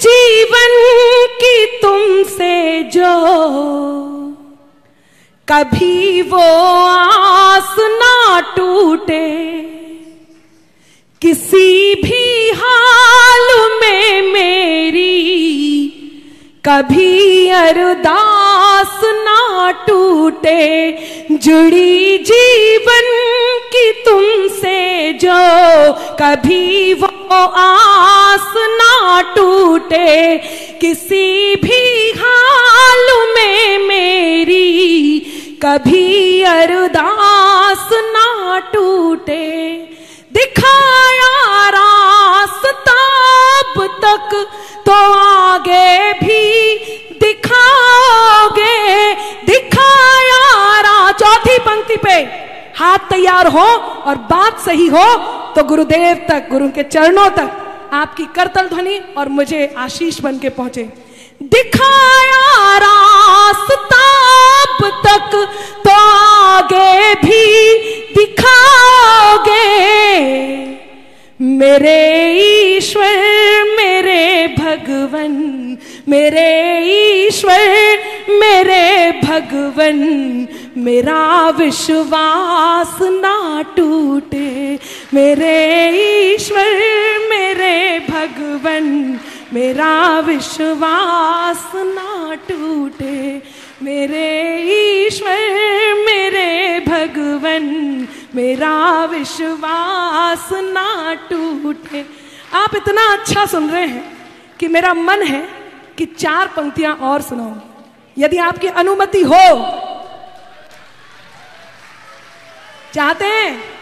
जीवन की तुमसे जो कभी वो आस ना टूटे, किसी भी हाल में मेरी कभी अरदास ना टूटे। जुड़ी जीवन कभी वो आस ना टूटे, किसी भी हाल में मेरी कभी अरदास ना टूटे। दिखाया रास्ता अब तक तो आगे भी दिखाओगे। दिखाया रा चौथी पंक्ति पे, हाथ तैयार हो और बात सही हो तो गुरुदेव तक, गुरु के चरणों तक, आपकी करतल ध्वनि और मुझे आशीष बन के पहुँचे। दिखाया रास्ता अब तक तो आगे भी दिखाओगे। मेरे ईश्वर भगवन मेरे ईश्वर, मेरे भगवन, मेरा विश्वास ना टूटे। मेरे ईश्वर, मेरे भगवन, मेरा विश्वास ना टूटे। मेरे ईश्वर, मेरे भगवन, मेरा विश्वास ना टूटे। आप इतना अच्छा सुन रहे हैं कि मेरा मन है कि चार पंक्तियाँ और सुनाओ यदि आपकी अनुमति हो, चाहते हैं?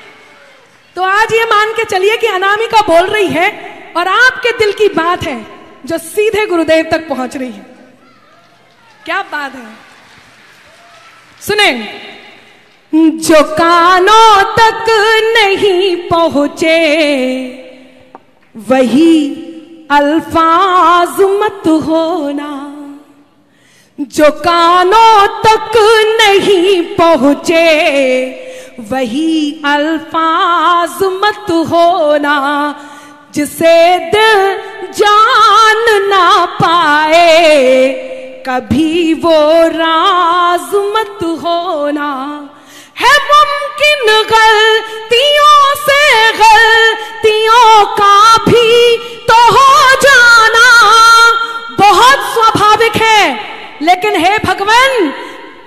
तो आज ये मान के चलिए कि अनामिका बोल रही है और आपके दिल की बात है जो सीधे गुरुदेव तक पहुँच रही है। क्या बात है? सुने। जो कानों तक नहीं पहुँचे, वही अल्फाज मत होना, जो कानों तक नहीं पहुँचे, वही अल्फाज मत होना, जिसे दिल जान ना पाए, कभी वो राज मत होना। लेकिन हे भगवान,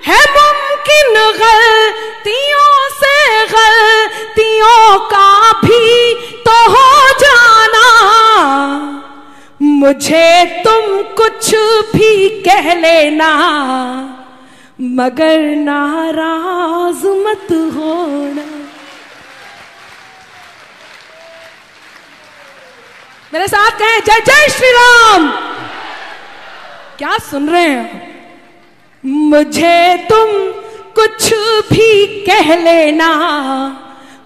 है मुमकिन गलतियों से गलतियों का भी तो हो जाना। मुझे तुम कुछ भी कह लेना, मगर नाराज़ मत होना। मेरे साथ कहें, जय जय श्री राम। क्या सुन रहे हैं? मुझे तुम कुछ भी कह लेना,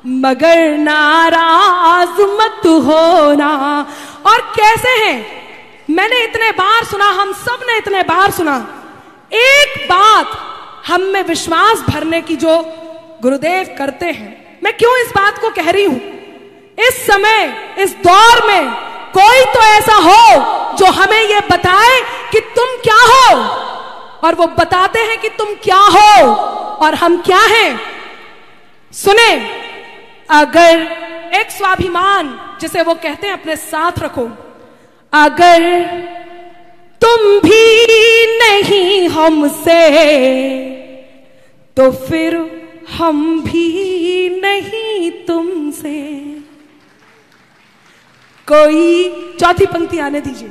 मगर नाराज़ मत होना। और कैसे हैं? मैंने इतने बार सुना, हम सबने इतने बार सुना। एक बात हम में विश्वास भरने की जो गुरुदेव करते हैं, मैं क्यों इस बात को कह रही हूँ? इस समय, इस दौर में कोई तो ऐसा हो जो हमें यह बताए कि और वो बताते हैं कि तुम क्या हो और हम क्या हैं। सुने, अगर एक स्वाभिमान, जिसे वो कहते हैं, अपने साथ रखो, अगर तुम भी नहीं हमसे तो फिर हम भी नहीं तुमसे। कोई चौथी पंक्ति आने दीजिए।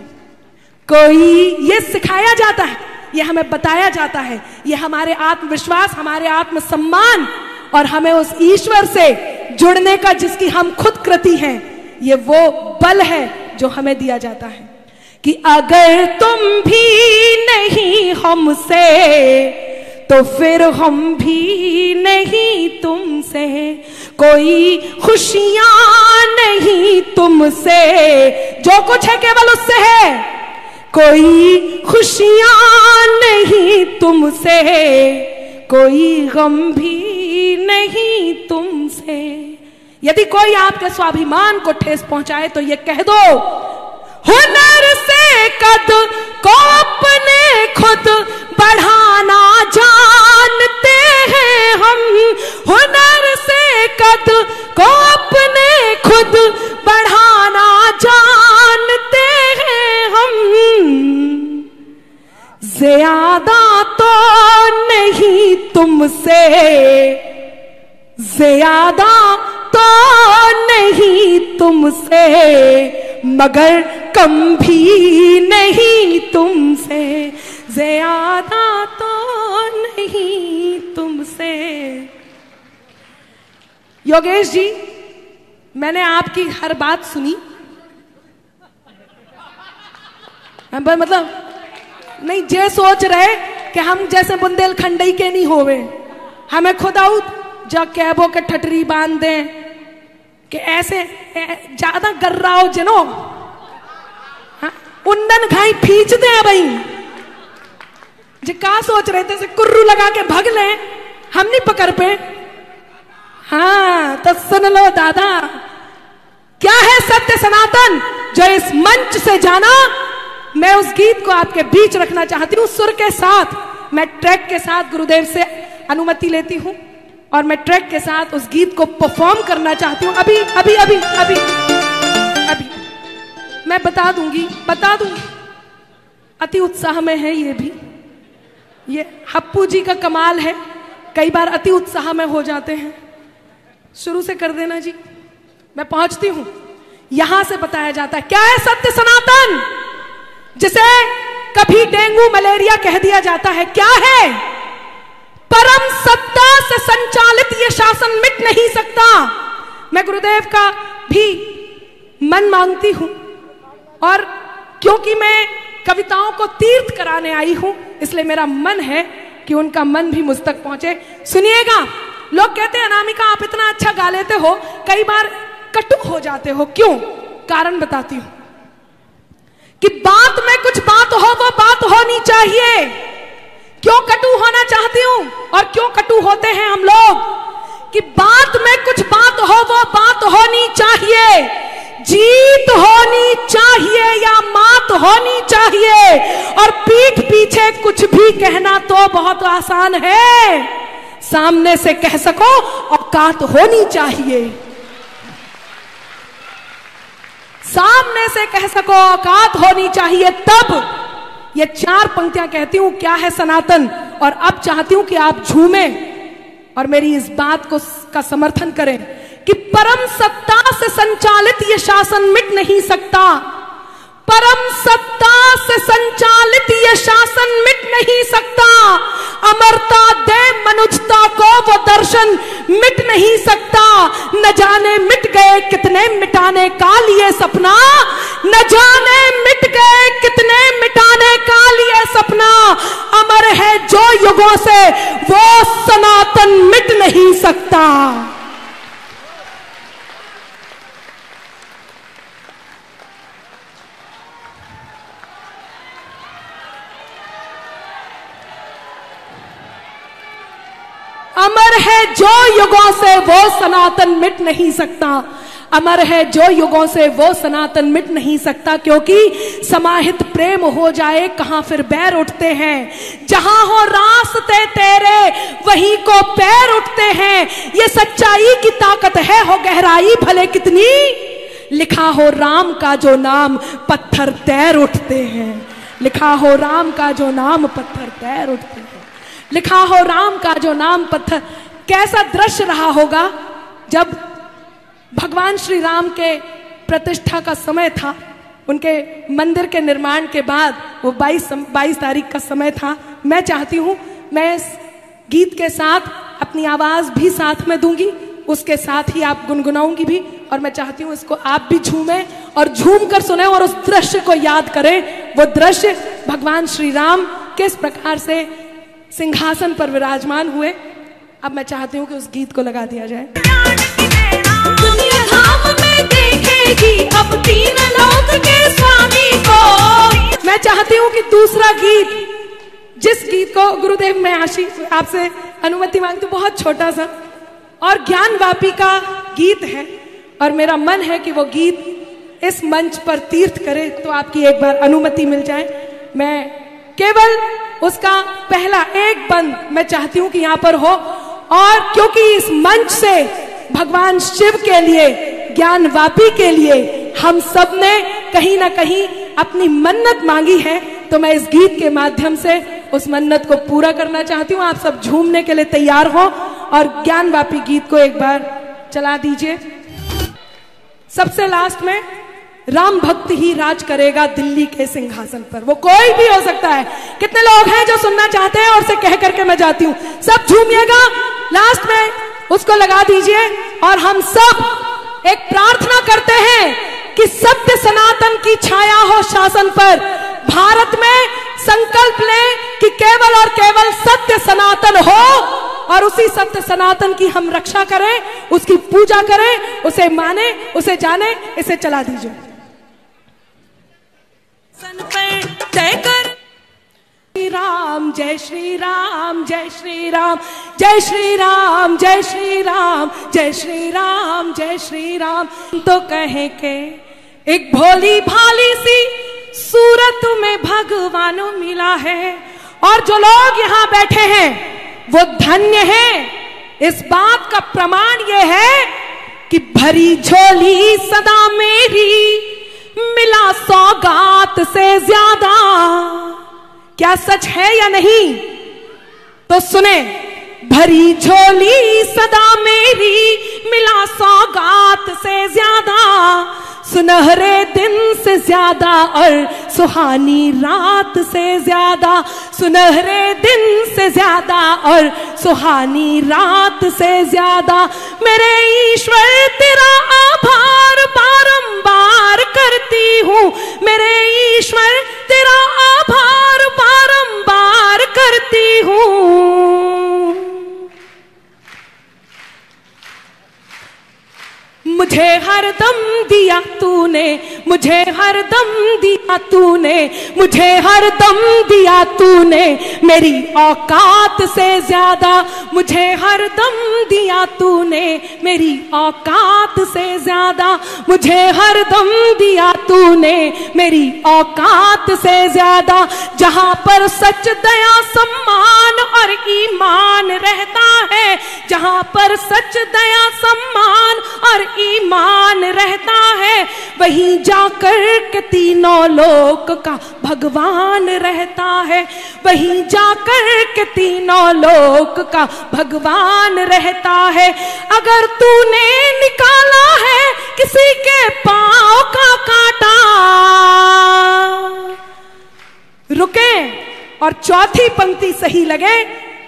कोई ये सिखाया जाता है ये हमें बताया जाता है। ये हमारे आत्मविश्वास, हमारे आत्मसम्मान और हमें उस ईश्वर से जुड़ने का जिसकी हम खुद कृति हैं, ये वो बल है जो हमें दिया जाता है। कि अगर तुम भी नहीं हमसे तो फिर हम भी नहीं तुमसे। कोई खुशियाँ नहीं तुमसे। जो कुछ है केवल उससे है। कोई खुशियाँ नहीं तुमसे, कोई गम भी नहीं तुमसे। यदि कोई आपके स्वाभिमान को ठेस पहुँचाए तो ये कह दो, हुनर से कद को अपने खुद मगर कम भी नहीं तुमसे, ज़्यादा तो नहीं तुमसे। योगेश जी, मैंने आपकी हर बात सुनी। मतलब नहीं, जे सोच रहे कि हम जैसे बुंदेलखंडई के नहीं होवे, हमें खुद आउट, जा कैबो के ठटरी बाँध दें। कि ऐसे ज़्यादा गर्राओ जिनो। हाँ, उंडन घाई खींच दे भाई। जे का सोच रहे थे? कुर्रू लगा के भग ले। हम नहीं पकड़ पे। हाँ तो सुन लो दादा। क्या है सत्य सनातन? जो इस मंच से जाना मैं उस गीत को आपके बीच रखना चाहती हूँ। सुर के साथ मैं ट्रैक के साथ गुरुदेव से अनुमति लेती हूँ। और मैं ट्रैक के साथ उस गीत को परफॉर्म करना चाहती हूँ। अभी अभी अभी अभी अभी। मैं बता दूँगी बता दूँगी। अति उत्साह में है ये भी। ये हप्पू जी का कमाल है। कई बार अति उत्साह में हो जाते हैं। शुरू से कर देना जी। मैं पहुँचती हूँ। यहाँ से बताया जाता है। क्या है सत्य सनातन? जिसे कभी डेंगू, मलेरिया कह दिया जाता है। क्या है? परम सत्ता से संचालित ये शासन मिट नहीं सकता। मैं गुरुदेव का भी मन मांगती हूँ। और क्योंकि मैं कविताओं को तीर्थ कराने आई हूँ, इसलिए मेरा मन है कि उनका मन भी मुझ तक पहुँचे। सुनिएगा, लोग कहते हैं, अनामिका, आप इतना अच्छा गा लेते हो, कई बार कटु हो जाते हो। क्यों? कारण बताती हूँ कि बात में कुछ बात हो, वो बात होनी चाहिए। क्यों कटु होना चाहती हूँ? और क्यों कटु होते हैं हम लोग? कि बात में कुछ बात हो, वो बात होनी चाहिए। जीत होनी चाहिए या मात होनी चाहिए? और पीठ पीछे कुछ भी कहना तो बहुत आसान है। सामने से कह सको, औकात होनी चाहिए। सामने से कह सको, औकात होनी चाहिए तब ये चार पंक्तियाँ कहती हूँ, क्या है सनातन? और अब चाहती हूँ कि आप झूमे और मेरी इस बात को का समर्थन करें कि परम सत्ता से संचालित यह शासन मिट नहीं सकता। परम सत्ता से संचालित ये शासन मिट नहीं सकता अमरता दे मनुजता को वो दर्शन मिट नहीं सकता न जाने मिट गए कितने मिटाने का लिए सपना न जाने मिट गए कितने मिटाने का लिए सपना अमर है जो युगों से वो सनातन मिट नहीं सकता अमर है जो युगों से वो सनातन मिट नहीं सकता। अमर है जो युगों से वो सनातन मिट नहीं सकता, क्योंकि समाहित प्रेम हो जाए, कहाँ फिर बैर उठते हैं? जहाँ हो रास्ते तेरे, वहीं को पैर उठते हैं। ये सच्चाई की ताकत है, हो गहराई भले कितनी। लिखा हो राम का जो नाम, पत्थर तैर उठते हैं। लिखा हो राम का जो नाम, पत्थर तैर उठते हैं। लिखा हो राम का जो नाम पत्थर, कैसा दृश्य रहा होगा जब भगवान श्री राम के प्रतिष्ठा का समय था, उनके मंदिर के निर्माण के बाद वो 22 22 तारीख का समय था। मैं चाहती हूँ मैं इस गीत के साथ अपनी आवाज़ भी साथ में दूँगी, उसके साथ ही आप गुनगुनाऊँगी भी, और मैं चाहती हूँ इसको आप भी झूमें और झूम कर सुने और उस दृश्य को याद करें। वो दृश्य भगवान श्री राम किस प्रकार से सिंहासन पर विराजमान हुए। अब मैं चाहती हूँ कि उस गीत को लगा दिया जाए। में देखेगी अब तीन लोक के स्वामी को। मैं चाहती हूँ कि दूसरा गीत जिस गीत को गुरुदेव मैं आशीष आपसे अनुमति मांगती हूँ बहुत छोटा सा और ज्ञान वापी का गीत है। और मेरा मन है कि वो गीत इस मंच पर तीर्थ करे तो आपकी एक बार अनुमति मिल जाए। मैं केवल उसका पहला एक बंद मैं चाहती हूँ कि यहाँ पर हो। और क्योंकि इस मंच से भगवान शिव के लिए, ज्ञान वापी के लिए हम सबने कहीं ना कहीं अपनी मन्नत मांगी है तो मैं इस गीत के माध्यम से उस मन्नत को पूरा करना चाहती हूँ। आप सब झूमने के लिए तैयार हो और ज्ञान वापी गीत को एक बार चला दीजिए। सबसे लास्ट में राम भक्त ही राज करेगा दिल्ली के सिंहासन पर। वो कोई भी हो सकता है। कितने लोग हैं जो सुनना चाहते हैं और से कह करके मैं जाती हूँ। सब झूमिएगा। लास्ट में उसको लगा दीजिए। और हम सब एक प्रार्थना करते हैं कि सत्य सनातन की छाया हो शासन पर। भारत में संकल्प लें कि केवल और केवल सत्य सनातन हो और उसी सत्य सनातन की हम रक्षा करें, उसकी पूजा करें, उसे माने, उसे जाने, इसे चला दीजिए। जय कर। श्री राम, जय श्री राम, जय श्री राम, जय श्री राम, जय श्री राम, जय श्री राम, जय श्री राम। तो कहे के एक भोली भाली सी सूरत में भगवान मिला है और जो लोग यहाँ बैठे हैं, वो धन्य हैं। इस बात का प्रमाण ये है कि भरी झोली सदा मेरी। मिला सौगात से ज़्यादा। क्या सच है या नहीं? तो सुने, भरी झोली सदा मेरी मिला सौगात से ज़्यादा। सुनहरे दिन से ज़्यादा और सुहानी रात से ज़्यादा। सुनहरे दिन से ज़्यादा और सुहानी रात से ज़्यादा। मेरे ईश्वर, तेरा आभार हूँ। मेरे ईश्वर तेरा आभार बारंबार करती हूँ। मुझे हर दम दिया तूने, मुझे हर दम दिया तूने, मुझे हर दम दिया तूने, मेरी औकात से ज़्यादा मुझे हर दम दिया तूने, मेरी औकात से ज़्यादा मुझे हर दम दिया तूने, मेरी औकात से ज़्यादा जहाँ पर सच दया सम्मान और ईमान रहता है, जहाँ पर सच दया सम्मान वहीं जाकर के तीनों लोक का भगवान रहता है। वहीं जाकर के तीनों लोक का भगवान रहता है। अगर तूने निकाला है किसी के पाँव का कांटा। रुके और चौथी पंक्ति सही लगे,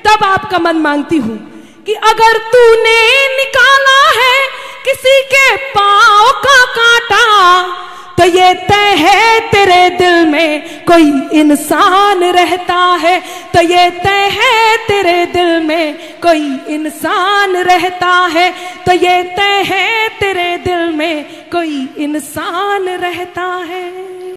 तब आपका मन मांगती हूँ कि अगर तूने निकाला है किसी के पाओ का कांटा तो ये तय है तेरे दिल में कोई इंसान रहता है। तो ये तय है तेरे दिल में कोई इंसान रहता है। तो ये तय है तेरे दिल में कोई इंसान रहता है।